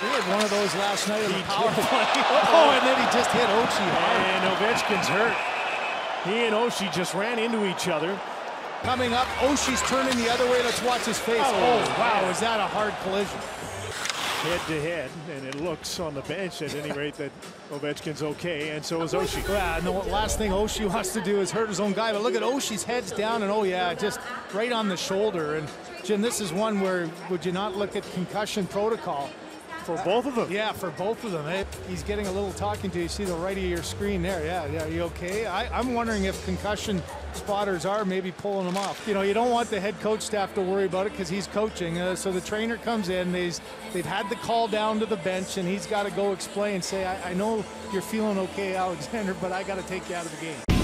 He had one of those last night in the power play. Oh, and then he just hit Oshie hard. And Ovechkin's hurt. He and Oshie just ran into each other. Coming up, Oshie's turning the other way. Let's watch his face. Oh, Oh, wow, is that a hard collision? head to head, and it looks on the bench at any rate that Ovechkin's okay, and so is Oshie. Yeah, no, last thing Oshie wants to do is hurt his own guy. But look at Oshie's head's down, and oh yeah, just right on the shoulder. And Jim, this is one where would you not look at concussion protocol? For both of them. Yeah, for both of them. He's getting a little talking to you. See the right of your screen there. Yeah, yeah. You okay? I, I'm wondering if concussion spotters are maybe pulling him off. You know, you don't want the head coach staff to worry about it because he's coaching. Uh, so the trainer comes in. They've they've had the call down to the bench, and he's got to go explain. Say, I, I know you're feeling okay, Alexander, but I got to take you out of the game.